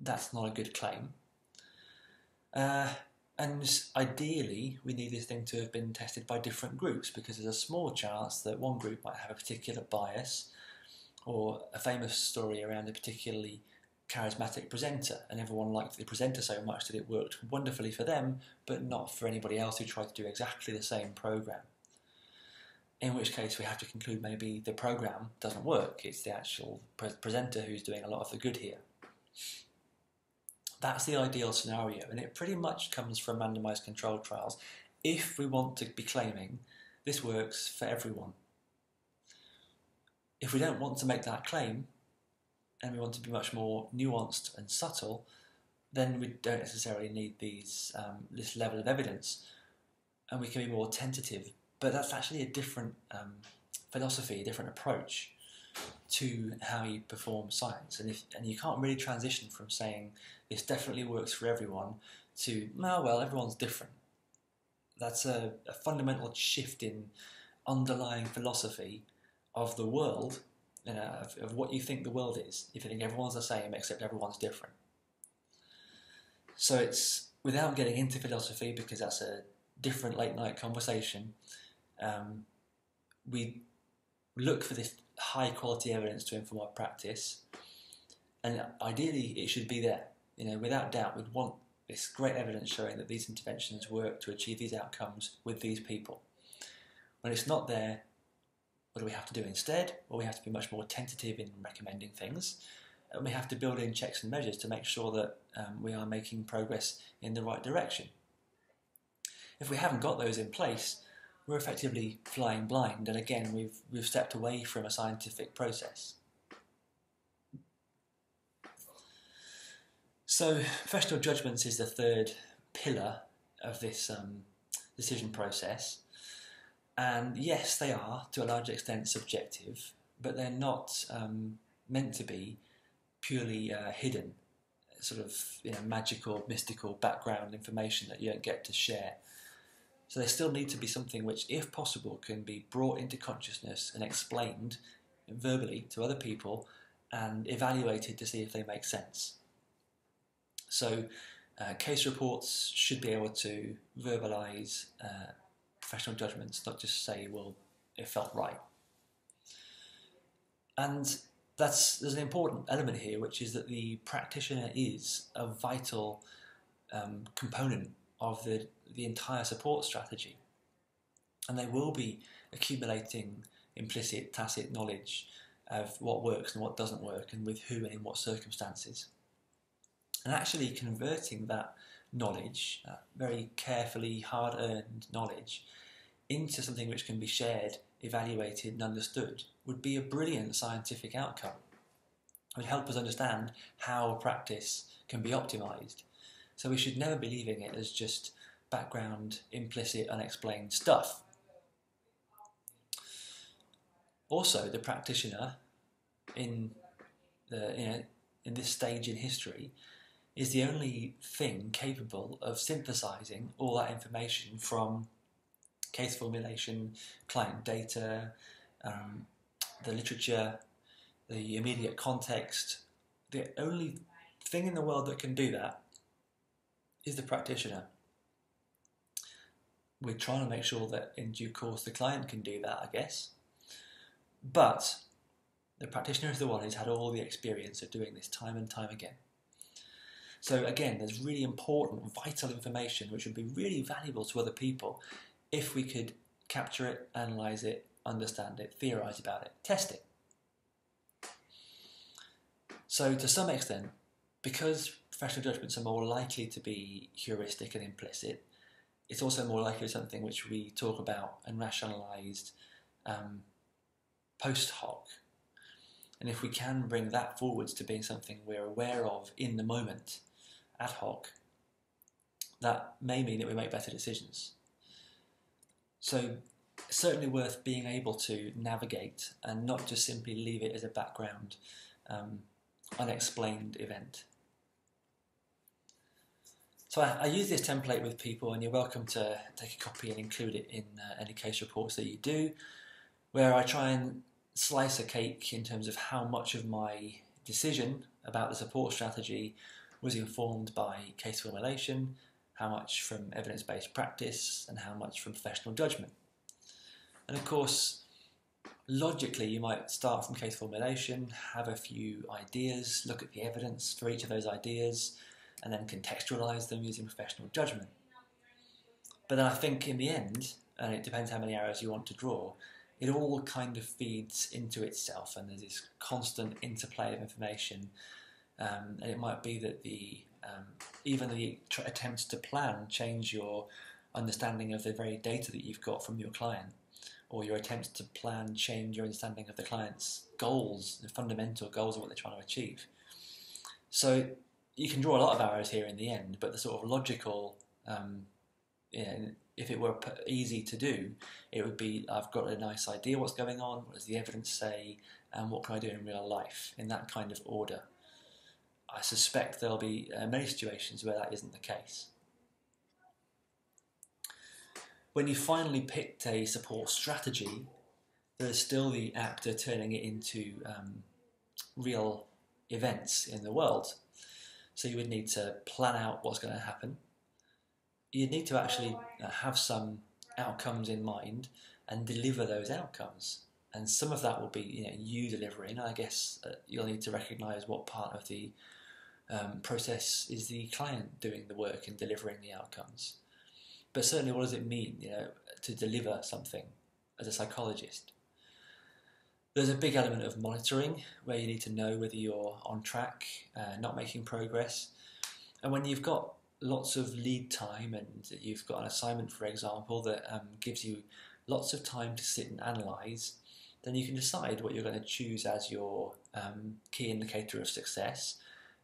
that's not a good claim. Uh, and ideally, we need this thing to have been tested by different groups because there's a small chance that one group might have a particular bias or a famous story around a particularly charismatic presenter, and everyone liked the presenter so much that it worked wonderfully for them, but not for anybody else who tried to do exactly the same program in which case we have to conclude maybe the program doesn't work. It's the actual pre- presenter who's doing a lot of the good here. That's the ideal scenario, and it pretty much comes from randomized controlled trials if we want to be claiming this works for everyone. If we don't want to make that claim, and we want to be much more nuanced and subtle, then we don't necessarily need these um, this level of evidence, and we can be more tentative but that's actually a different um, philosophy, a different approach to how you perform science. And, if, and you can't really transition from saying this definitely works for everyone to, oh, well, everyone's different. That's a, a fundamental shift in underlying philosophy of the world, you know, of, of what you think the world is. If you think everyone's the same except everyone's different. So it's without getting into philosophy because that's a different late night conversation um, we look for this high quality evidence to inform our practice, and ideally it should be there. You know, without doubt, we'd want this great evidence showing that these interventions work to achieve these outcomes with these people. When it's not there, what do we have to do instead? Well, we have to be much more tentative in recommending things, and we have to build in checks and measures to make sure that um, we are making progress in the right direction. If we haven't got those in place, we're effectively flying blind, and again, we've, we've stepped away from a scientific process. So, professional judgments is the third pillar of this um, decision process. And yes, they are to a large extent subjective, but they're not um, meant to be purely uh, hidden, sort of you know, magical, mystical background information that you don't get to share. So they still need to be something which, if possible, can be brought into consciousness and explained verbally to other people and evaluated to see if they make sense. So uh, case reports should be able to verbalise uh, professional judgments, not just say, well, it felt right. And that's there's an important element here, which is that the practitioner is a vital um, component of the the entire support strategy, and they will be accumulating implicit, tacit knowledge of what works and what doesn't work, and with who and in what circumstances, and actually converting that knowledge, that very carefully hard-earned knowledge, into something which can be shared evaluated and understood would be a brilliant scientific outcome. It would help us understand how practice can be optimized. So we should never be leaving it as just background, implicit, unexplained stuff. Also, the practitioner in the you know in this stage in history is the only thing capable of synthesizing all that information from case formulation, client data, um, the literature, the immediate context. The only thing in the world that can do that is the practitioner. We're trying to make sure that in due course the client can do that, I guess. But the practitioner is the one who's had all the experience of doing this time and time again. So again, there's really important, vital information which would be really valuable to other people if we could capture it, analyze it, understand it, theorize about it, test it. So, to some extent, because professional judgments are more likely to be heuristic and implicit, it's also more likely something which we talk about and rationalized um, post hoc. And if we can bring that forwards to being something we're aware of in the moment, ad hoc, that may mean that we make better decisions. So certainly worth being able to navigate and not just simply leave it as a background, um, unexplained event. So I, I, use this template with people, and you're welcome to take a copy and include it in uh, any case reports that you do, where I try and slice a cake in terms of how much of my decision about the support strategy was informed by case formulation, how much from evidence based practice, and how much from professional judgment. And of course, logically, you might start from case formulation, have a few ideas, look at the evidence for each of those ideas, and then contextualize them using professional judgment. But then I think in the end, and it depends how many arrows you want to draw, it all kind of feeds into itself, and there's this constant interplay of information. Um, and it might be that the um, even the tr- attempts to plan change your understanding of the very data that you've got from your client, or your attempts to plan change your understanding of the client's goals, the fundamental goals of what they're trying to achieve. So you can draw a lot of arrows here in the end, but the sort of logical, um, you know, if it were easy to do, it would be I've got a nice idea what's going on, what does the evidence say, and what can I do in real life in that kind of order. I suspect there'll be uh, many situations where that isn't the case. When you finally picked a support strategy, there's still the actor turning it into um, real events in the world. So you would need to plan out what's going to happen. You'd need to actually uh, have some outcomes in mind and deliver those outcomes. And some of that will be you know you delivering. I guess uh, you'll need to recognise what part of the um, process is the client doing the work and delivering the outcomes. But certainly, what does it mean, you know, to deliver something as a psychologist? There's a big element of monitoring where you need to know whether you're on track, uh, not making progress. And when you've got lots of lead time and you've got an assignment, for example, that um, gives you lots of time to sit and analyse, then you can decide what you're going to choose as your um, key indicator of success,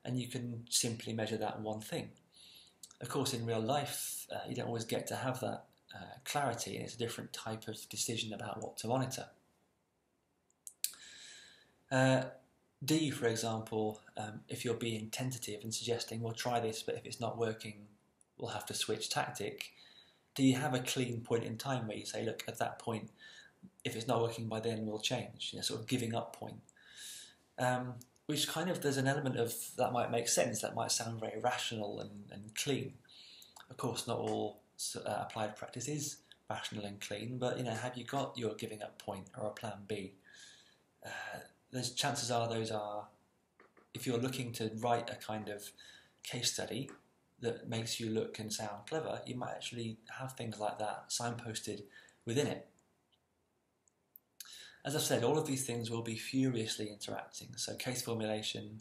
and you can simply measure that one thing. Of course, in real life, uh, you don't always get to have that uh, clarity, and it's a different type of decision about what to monitor. Uh, D, for example, um, if you're being tentative and suggesting, well, try this, but if it's not working, we'll have to switch tactic. Do you have a clean point in time where you say, look, at that point, if it's not working by then, we'll change, you know, sort of giving up point? Um, which kind of, there's an element of that might make sense, that might sound very rational and, and clean. Of course, not all uh, applied practice is rational and clean, but, you know, have you got your giving up point or a plan B? Uh, there's chances are those are, if you're looking to write a kind of case study that makes you look and sound clever, you might actually have things like that signposted within it. As I've said, all of these things will be furiously interacting. So case formulation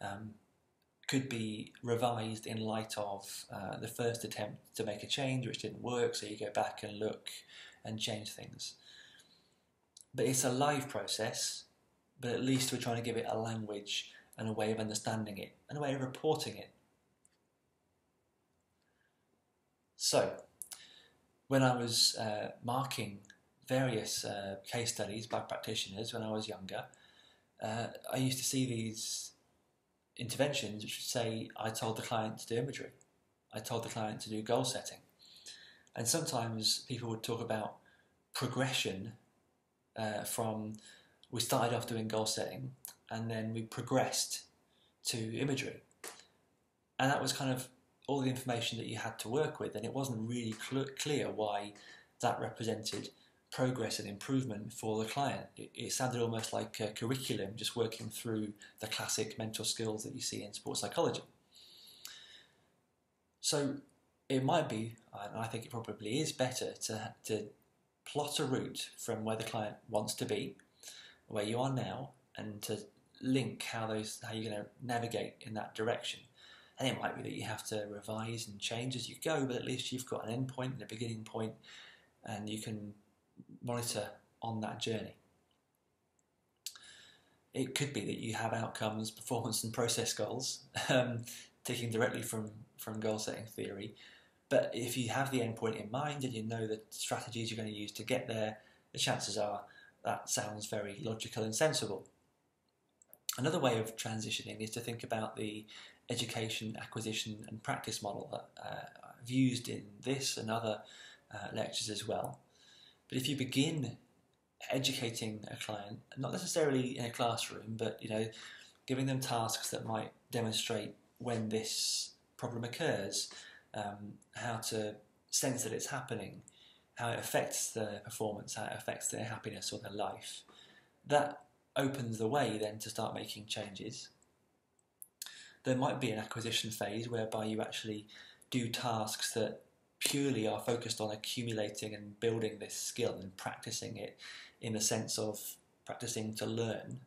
um, could be revised in light of uh, the first attempt to make a change which didn't work, so you go back and look and change things. But it's a live process, but at least we're trying to give it a language and a way of understanding it and a way of reporting it. So, when I was uh, marking various uh, case studies by practitioners when I was younger, uh, I used to see these interventions which would say, I told the client to do imagery, I told the client to do goal setting. And sometimes people would talk about progression uh, from we started off doing goal setting and then we progressed to imagery. And that was kind of all the information that you had to work with, and it wasn't really cl- clear why that represented progress and improvement for the client. It, it, sounded almost like a curriculum, just working through the classic mental skills that you see in sports psychology. So it might be, and I think it probably is better to, to plot a route from where the client wants to be where you are now and to link how those how you're going to navigate in that direction. And it might be that you have to revise and change as you go, but at least you've got an end point and a beginning point, and you can monitor on that journey. It could be that you have outcomes, performance, and process goals, um, taking directly from, from goal setting theory. But if you have the endpoint in mind and you know the strategies you're going to use to get there, the chances are that sounds very logical and sensible. Another way of transitioning is to think about the education, acquisition, and practice model that uh, I've used in this and other uh, lectures as well. But if you begin educating a client, not necessarily in a classroom, but you know, giving them tasks that might demonstrate when this problem occurs, um, how to sense that it's happening, how it affects their performance, how it affects their happiness or their life, that opens the way then to start making changes. There might be an acquisition phase whereby you actually do tasks that purely are focused on accumulating and building this skill and practicing it in the sense of practicing to learn.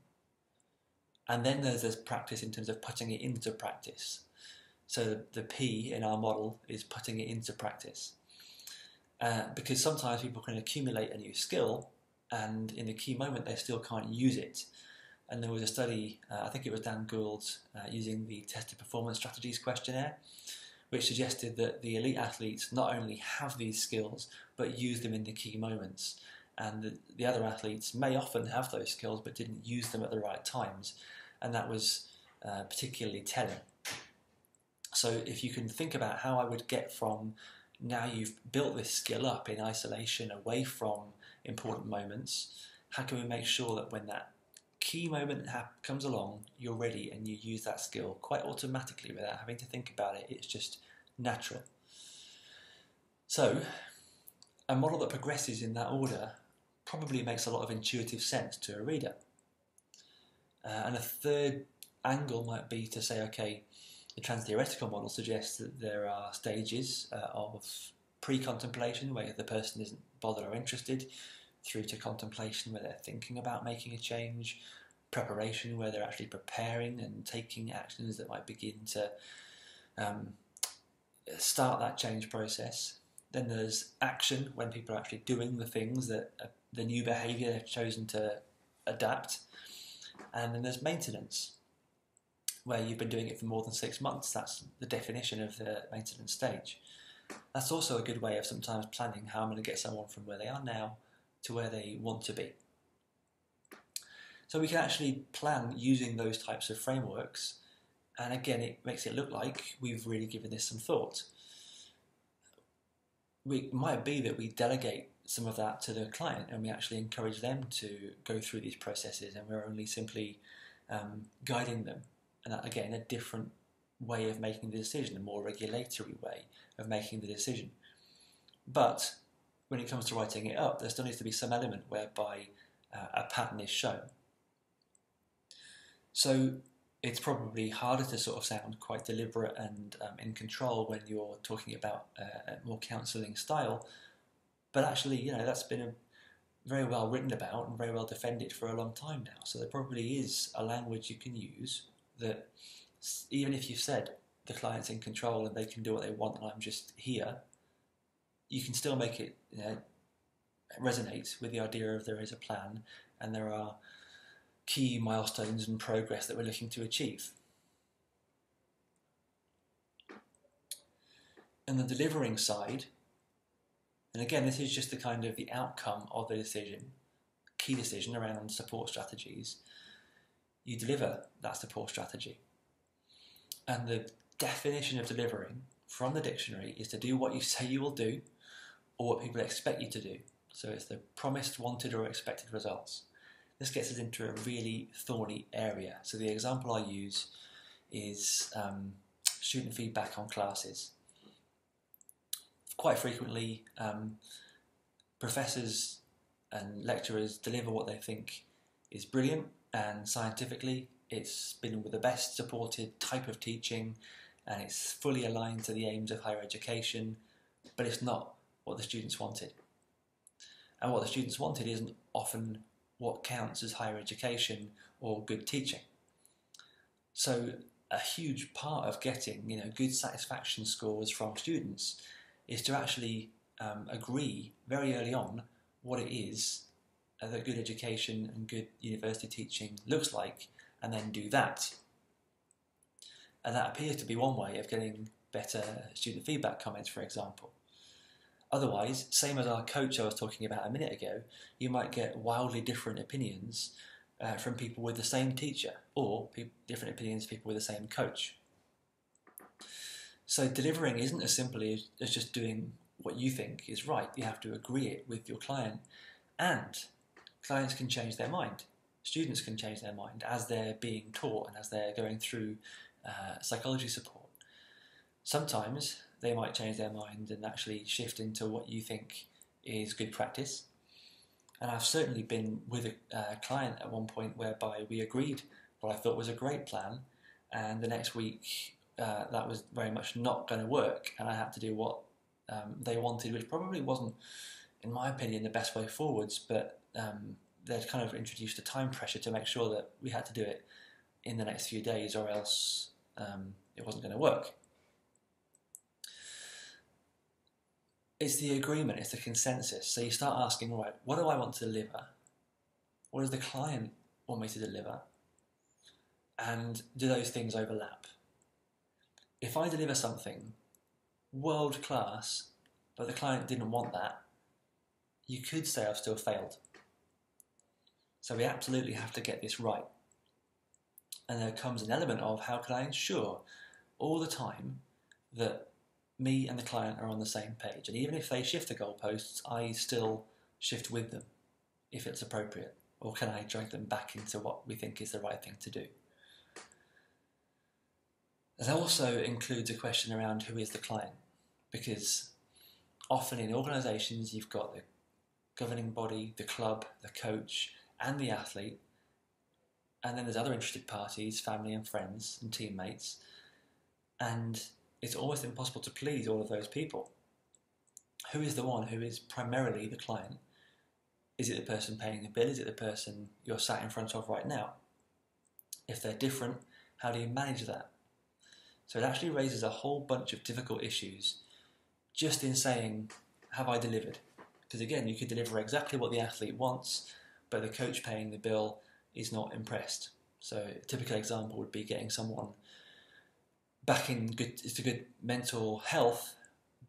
And then there's this practice in terms of putting it into practice. So the P in our model is putting it into practice. Uh, because sometimes people can accumulate a new skill and in the key moment they still can't use it. And there was a study, uh, I think it was Dan Gould's, uh, using the Test of Performance Strategies questionnaire, which suggested that the elite athletes not only have these skills but use them in the key moments. And the, the other athletes may often have those skills but didn't use them at the right times. And that was uh, particularly telling. So if you can think about how I would get from now you've built this skill up in isolation away from important moments, how can we make sure that when that key moment comes along, you're ready and you use that skill quite automatically without having to think about it? It's just natural. So, a model that progresses in that order probably makes a lot of intuitive sense to a reader. Uh, and a third angle might be to say, okay, the trans-theoretical model suggests that there are stages uh, of pre-contemplation where the person isn't bothered or interested, through to contemplation where they're thinking about making a change, preparation where they're actually preparing and taking actions that might begin to um, start that change process. Then there's action when people are actually doing the things that uh, the new behaviour they've chosen to adapt. And then there's maintenance where you've been doing it for more than six months. That's the definition of the maintenance stage. That's also a good way of sometimes planning how I'm going to get someone from where they are now to where they want to be. So we can actually plan using those types of frameworks, and again, it makes it look like we've really given this some thought. it might be that we delegate some of that to the client and we actually encourage them to go through these processes, and we're only simply um, guiding them. And again, a different way of making the decision, a more regulatory way of making the decision. But when it comes to writing it up, there still needs to be some element whereby uh, a pattern is shown. So it's probably harder to sort of sound quite deliberate and um, in control when you're talking about uh, a more counselling style. But actually, you know, that's been a, very well written about and very well defended for a long time now. So there probably is a language you can use that, even if you've said the client's in control and they can do what they want and I'm just here, you can still make it you know, resonate with the idea of there is a plan and there are key milestones and progress that we're looking to achieve. And the delivering side, and again, this is just the kind of the outcome of the decision, key decision around support strategies. You deliver that support strategy. And the definition of delivering from the dictionary is to do what you say you will do or what people expect you to do. So it's the promised, wanted, or expected results. This gets us into a really thorny area. So the example I use is um, student feedback on classes. Quite frequently, um, professors and lecturers deliver what they think is brilliant and scientifically it's been the best supported type of teaching and it's fully aligned to the aims of higher education, but it's not what the students wanted. And what the students wanted isn't often what counts as higher education or good teaching. So a huge part of getting you know good satisfaction scores from students is to actually um, agree very early on what it is that good education and good university teaching looks like and then do that. And that appears to be one way of getting better student feedback comments, for example. Otherwise, same as our coach I was talking about a minute ago, you might get wildly different opinions uh, from people with the same teacher or pe- different opinions people with the same coach. So delivering isn't as simply as just doing what you think is right. You have to agree it with your client, and clients can change their mind. Students can change their mind as they're being taught and as they're going through uh, psychology support. Sometimes they might change their mind and actually shift into what you think is good practice. And I've certainly been with a uh, client at one point whereby we agreed what I thought was a great plan, and the next week uh, that was very much not going to work, and I had to do what um, they wanted, which probably wasn't, in my opinion, the best way forwards. But um, they'd kind of introduced a time pressure to make sure that we had to do it in the next few days, or else um, it wasn't going to work. it's the agreement, it's the consensus. So you start asking, right, what do I want to deliver? What does the client want me to deliver? And do those things overlap? If I deliver something world class, but the client didn't want that, you could say I've still failed. So we absolutely have to get this right. And there comes an element of how can I ensure all the time that me and the client are on the same page. And even if they shift the goalposts, I still shift with them if it's appropriate. Or can I drag them back into what we think is the right thing to do? That also includes a question around who is the client, because often in organisations you've got the governing body, the club, the coach, and the athlete, and then there's other interested parties, family and friends and teammates, and it's almost impossible to please all of those people. Who is the one who is primarily the client? Is it the person paying the bill? Is it the person you're sat in front of right now? If they're different, how do you manage that? So it actually raises a whole bunch of difficult issues just in saying, Have I delivered? Because again, you could deliver exactly what the athlete wants, but the coach paying the bill is not impressed. So a typical example would be getting someone back in good to good mental health,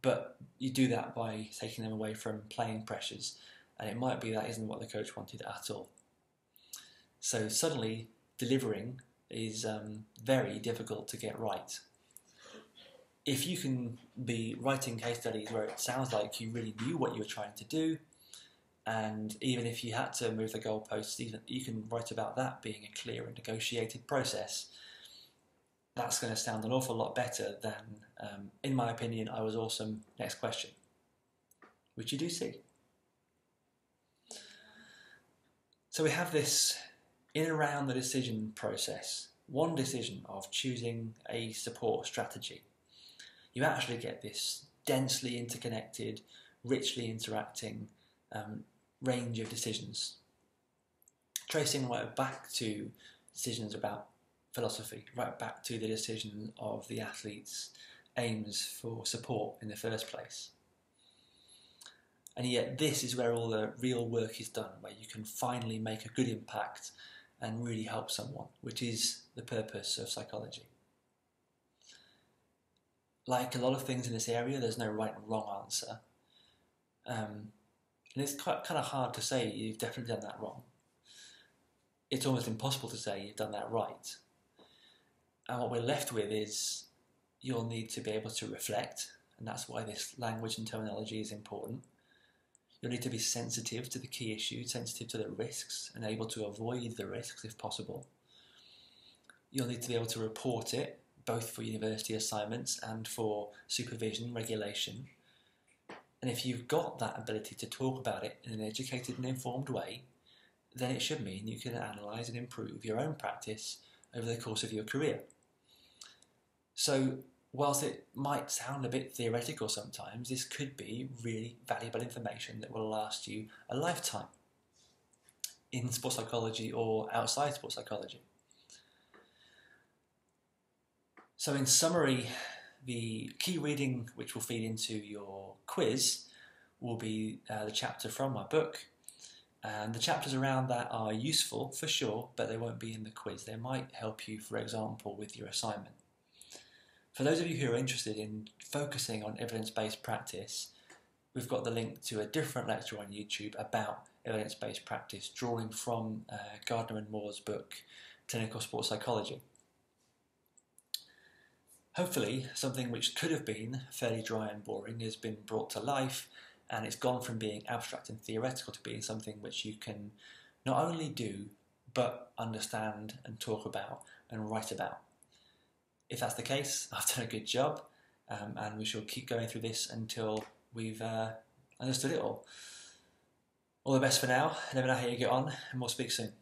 but you do that by taking them away from playing pressures, and it might be that isn't what the coach wanted at all. So suddenly delivering is um, very difficult to get right. If you can be writing case studies where it sounds like you really knew what you were trying to do, and even if you had to move the goalposts, even you can write about that being a clear and negotiated process. That's going to sound an awful lot better than, um, in my opinion, I was awesome. Next question, which you do see. So we have this in around the decision process, one decision of choosing a support strategy. You actually get this densely interconnected, richly interacting um, range of decisions, tracing right back to decisions about philosophy, right back to the decision of the athlete's aims for support in the first place. And yet, this is where all the real work is done, where you can finally make a good impact and really help someone, which is the purpose of psychology. Like a lot of things in this area, there's no right and wrong answer. Um, and it's quite kind of hard to say you've definitely done that wrong. It's almost impossible to say you've done that right. And what we're left with is you'll need to be able to reflect, and that's why this language and terminology is important. You'll need to be sensitive to the key issue, sensitive to the risks, and able to avoid the risks if possible. You'll need to be able to report it, both for university assignments and for supervision regulation. And if you've got that ability to talk about it in an educated and informed way, then it should mean you can analyse and improve your own practice over the course of your career. So, whilst it might sound a bit theoretical sometimes, this could be really valuable information that will last you a lifetime in sports psychology or outside sports psychology. So, in summary, the key reading which will feed into your quiz will be uh, the chapter from my book. And the chapters around that are useful for sure, but they won't be in the quiz. They might help you, for example, with your assignment. For those of you who are interested in focusing on evidence based practice, we've got the link to a different lecture on YouTube about evidence based practice, drawing from uh, Gardner and Moore's book, Clinical Sports Psychology. Hopefully, something which could have been fairly dry and boring has been brought to life and it's gone from being abstract and theoretical to being something which you can not only do but understand and talk about and write about. If that's the case, I've done a good job, um, and we shall keep going through this until we've uh, understood it all. All the best for now. Let me know how you get on, and we'll speak soon.